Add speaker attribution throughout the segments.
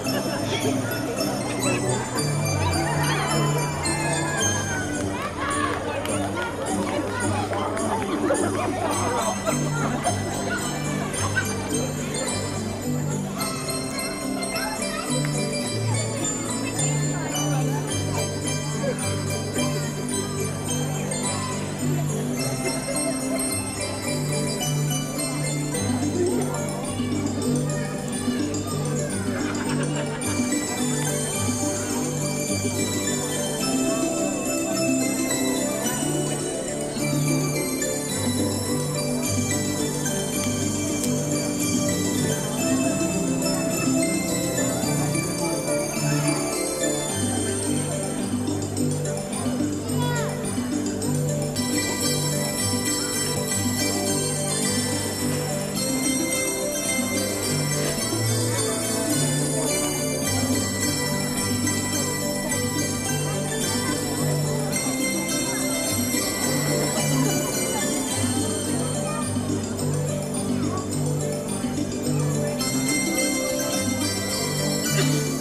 Speaker 1: えっ you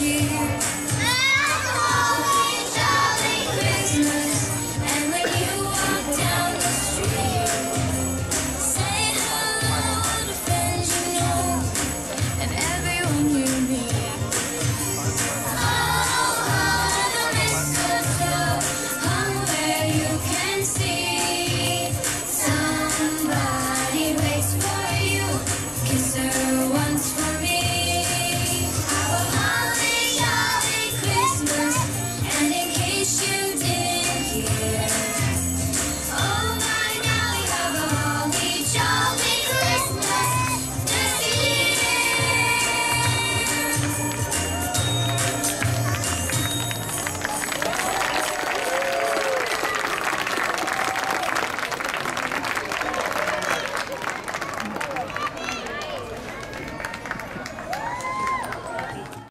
Speaker 1: tears.